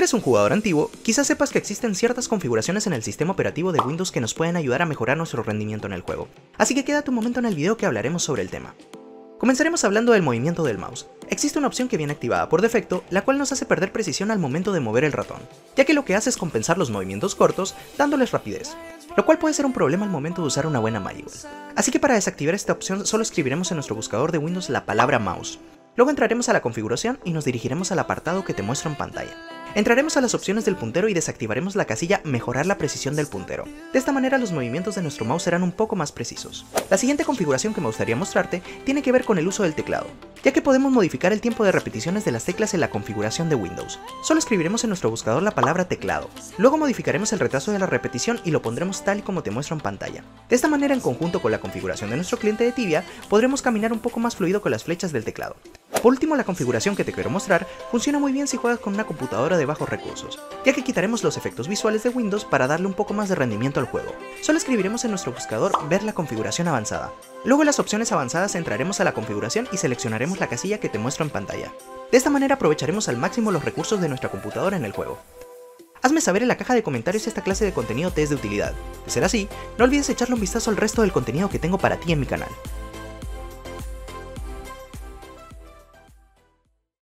eres un jugador antiguo, quizás sepas que existen ciertas configuraciones en el sistema operativo de Windows que nos pueden ayudar a mejorar nuestro rendimiento en el juego, así que quédate un momento en el video que hablaremos sobre el tema. Comenzaremos hablando del movimiento del mouse. Existe una opción que viene activada por defecto, la cual nos hace perder precisión al momento de mover el ratón, ya que lo que hace es compensar los movimientos cortos dándoles rapidez, lo cual puede ser un problema al momento de usar una buena Magic. Así que para desactivar esta opción solo escribiremos en nuestro buscador de Windows la palabra mouse. Luego entraremos a la configuración y nos dirigiremos al apartado que te muestra en pantalla. Entraremos a las opciones del puntero y desactivaremos la casilla Mejorar la precisión del puntero. De esta manera los movimientos de nuestro mouse serán un poco más precisos. La siguiente configuración que me gustaría mostrarte tiene que ver con el uso del teclado, ya que podemos modificar el tiempo de repeticiones de las teclas en la configuración de Windows. Solo escribiremos en nuestro buscador la palabra teclado, luego modificaremos el retraso de la repetición y lo pondremos tal y como te muestro en pantalla. De esta manera en conjunto con la configuración de nuestro cliente de Tibia, podremos caminar un poco más fluido con las flechas del teclado. Por último, la configuración que te quiero mostrar funciona muy bien si juegas con una computadora de bajos recursos, ya que quitaremos los efectos visuales de Windows para darle un poco más de rendimiento al juego. Solo escribiremos en nuestro buscador ver la configuración avanzada. Luego en las opciones avanzadas entraremos a la configuración y seleccionaremos la casilla que te muestro en pantalla. De esta manera aprovecharemos al máximo los recursos de nuestra computadora en el juego. Hazme saber en la caja de comentarios si esta clase de contenido te es de utilidad. De ser así, no olvides echarle un vistazo al resto del contenido que tengo para ti en mi canal.